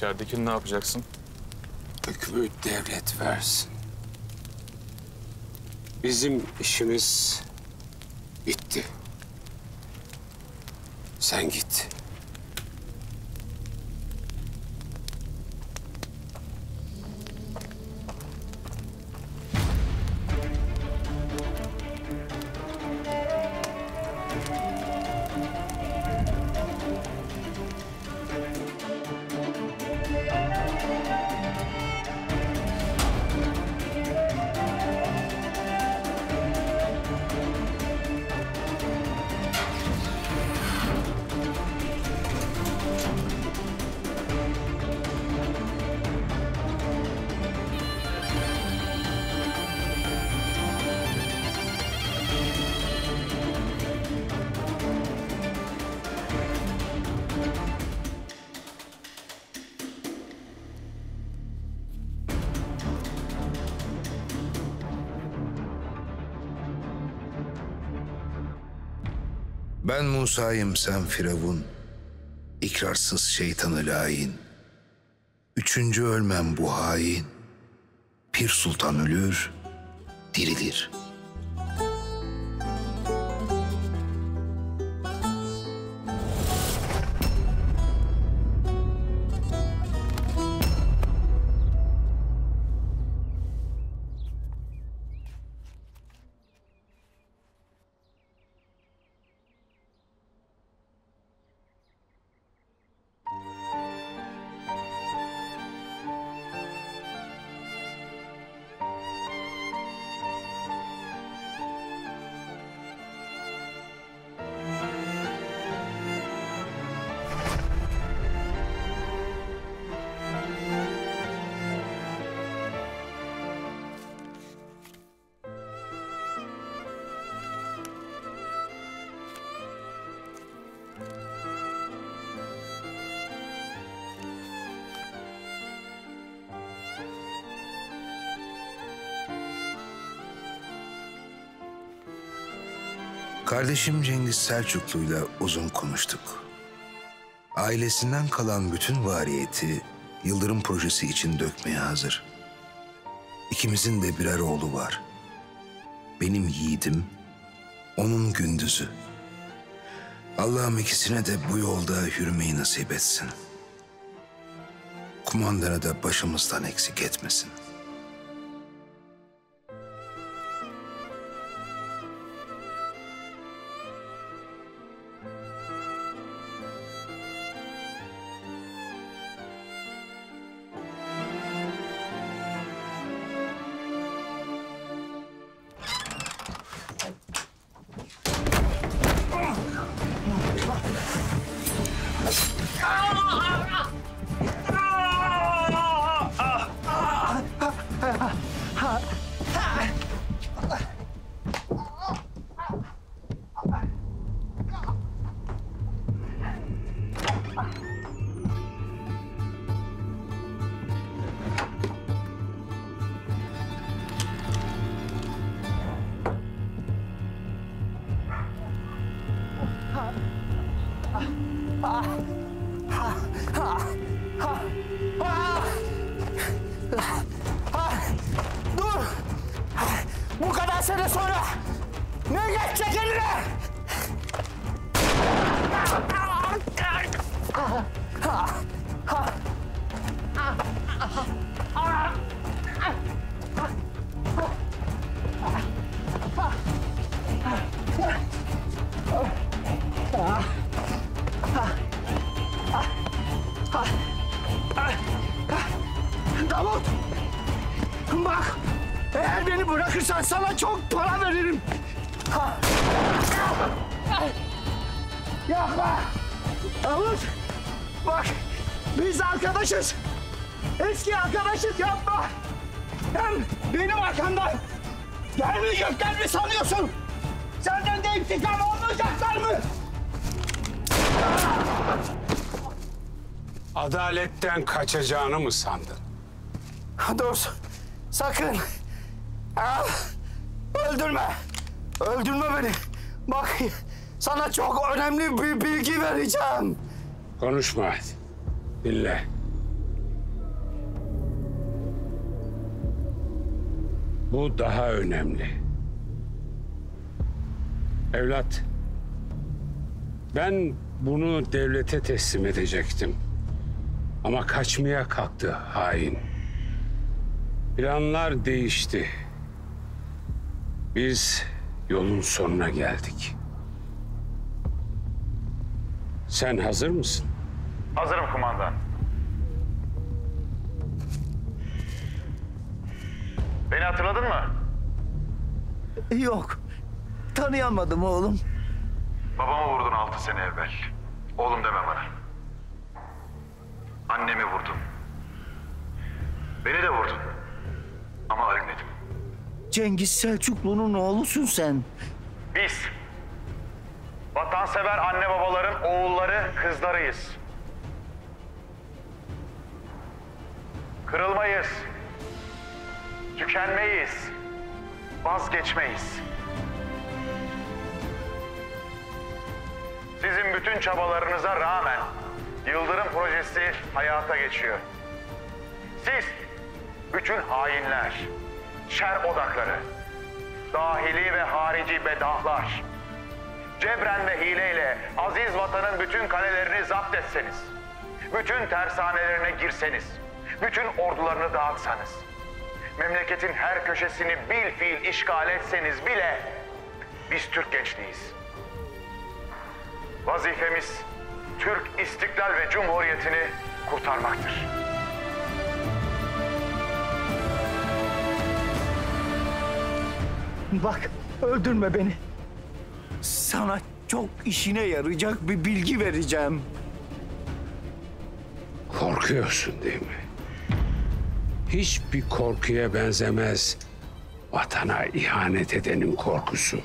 İçeridekini ne yapacaksın? Hükmü devlet versin. Bizim işimiz bitti. Sen git. Ben Musa'yım sen Firavun. İkrarsız şeytanı lain. Üçüncü ölmem bu hain. Pir sultan ölür, dirilir. Kardeşim Cengiz Selçuklu'yla uzun konuştuk. Ailesinden kalan bütün variyeti Yıldırım projesi için dökmeye hazır. İkimizin de birer oğlu var. Benim yiğidim, onun gündüzü. Allah'ım ikisine de bu yolda yürümeyi nasip etsin. Kumandana da başımızdan eksik etmesin. Dur! Bu kadar sene sonra ne geçecek eline? Yapma. Davut. Bak biz arkadaşız. Eski arkadaşız yapma. Hem benim arkamdan gelmeyecekler mi sanıyorsun? Senden de intikam olmayacaklar mı? Adaletten kaçacağını mı sandın? Dur. Sakın. Öldürme. Öldürme beni. Bak sana çok önemli bir bilgi vereceğim. Konuşma hadi. Dinle. Bu daha önemli. Evlat, ben bunu devlete teslim edecektim. Ama kaçmaya kalktı hain. Planlar değişti. Biz yolun sonuna geldik. Sen hazır mısın? Hazırım kumandan. Beni hatırladın mı? Yok. Tanıyamadım oğlum. Babamı vurdun altı sene evvel. Oğlum deme bana. Annemi vurdun. Beni de vurdun. Ama ölmedim. Cengiz Selçuklu'nun oğlusun sen. Biz vatansever anne babaların oğulları, kızlarıyız. Kırılmayız. Tükenmeyiz. Vazgeçmeyiz. Sizin bütün çabalarınıza rağmen Yıldırım projesi hayata geçiyor. Siz bütün hainler, şer odakları, dahili ve harici bedahlar, cebren ve hileyle aziz vatanın bütün kalelerini zapt etseniz, bütün tersanelerine girseniz, bütün ordularını dağıtsanız, memleketin her köşesini bil fiil işgal etseniz bile biz Türk gençliğiz. Vazifemiz Türk istiklal ve cumhuriyetini kurtarmaktır. Bak öldürme beni. Sana çok işine yarayacak bir bilgi vereceğim. Korkuyorsun değil mi? Hiçbir korkuya benzemez vatana ihanet edenin korkusu.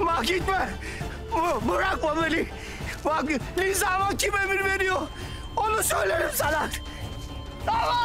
Bak gitme. Bu- Bırakma beni. Bak nizama kim emir veriyor? Onu söylerim sana. Tamam.